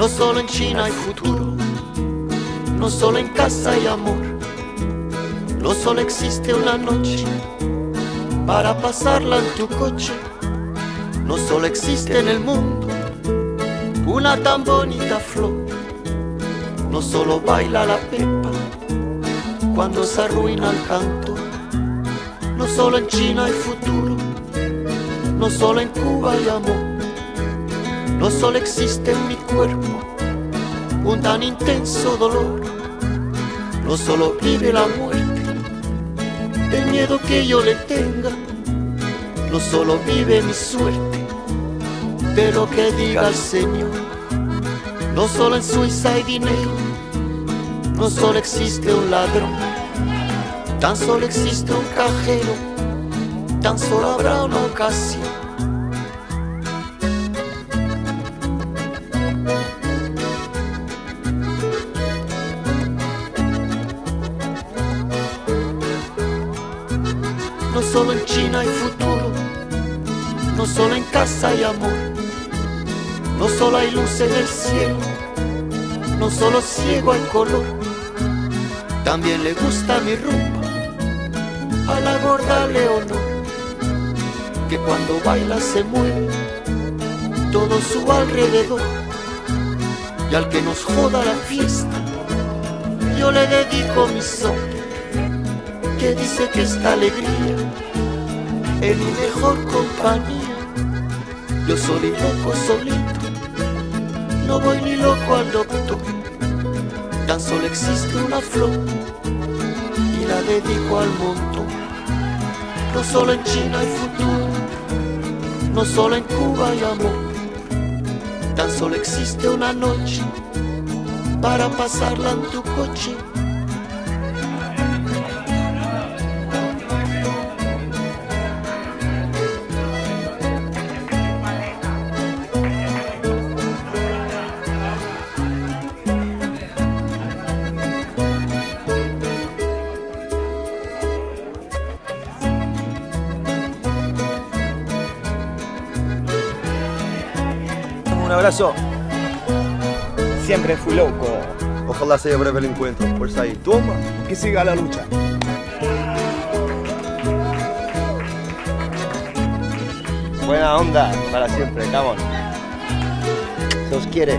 No solo en China hay futuro, no solo en casa hay amor, no solo existe una noche para pasarla en tu coche, no solo existe en el mundo una tan bonita flor, no solo baila la pepa cuando se arruina el canto, no solo en China hay futuro, no solo en Cuba hay amor, no solo existe en mi cuerpo un tan intenso dolor, no solo vive la muerte, el miedo que yo le tenga, no solo vive mi suerte, de lo que diga el Señor, no solo en Suiza hay dinero, no solo existe un ladrón, tan solo existe un cajero, tan solo habrá una ocasión. No solo en China hay futuro, no solo en casa hay amor, no solo hay luz en el cielo, no solo ciego hay color, también le gusta mi rumba a la gorda Leonor, que cuando baila se mueve todo su alrededor, y al que nos joda la fiesta, yo le dedico mi son que dice que esta alegría es mi mejor compañía. Yo soy loco solito, no voy ni loco al doctor. Tan solo existe una flor y la dedico al montón. No solo en China hay futuro, no solo en Cuba hay amor. Tan solo existe una noche para pasarla en tu coche Un abrazo. Siempre fui loco. Ojalá sea breve el encuentro. Fuerza ahí. Toma. Que siga la lucha. Buena onda para siempre, cabrón. Se os quiere.